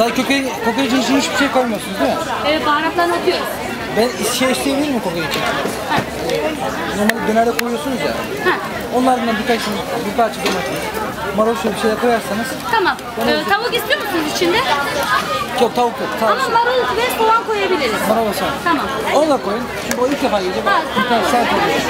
Sadece kokoreç, kokoreç için hiçbir şey koymuyorsunuz değil mi? Evet baharatlarını atıyoruz. Ben şey isteyebilir miyim kokoreç için? Normalde dönerde koyuyorsunuz ya. Ha. Onlardan birkaç bir parça domates, marul şöyle bir şeyler koyarsanız. Tamam. Ee, tavuk istiyor musunuz içinde? Yok tavuk yok. Tavuk. Ama marul ve soğan koyabiliriz. Marul olsa. Tamam. Onu da koyun. Çünkü o ilk defa yiyecek. Ha, Bir tane sert oluyor.